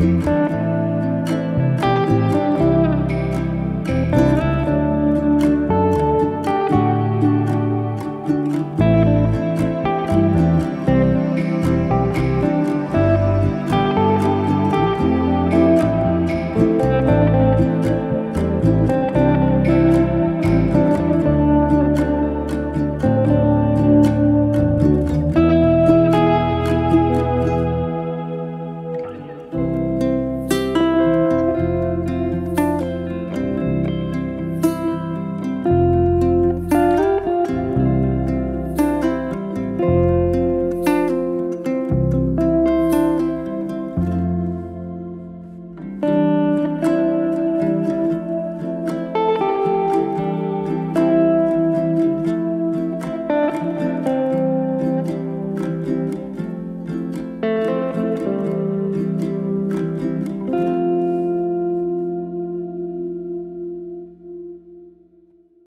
Música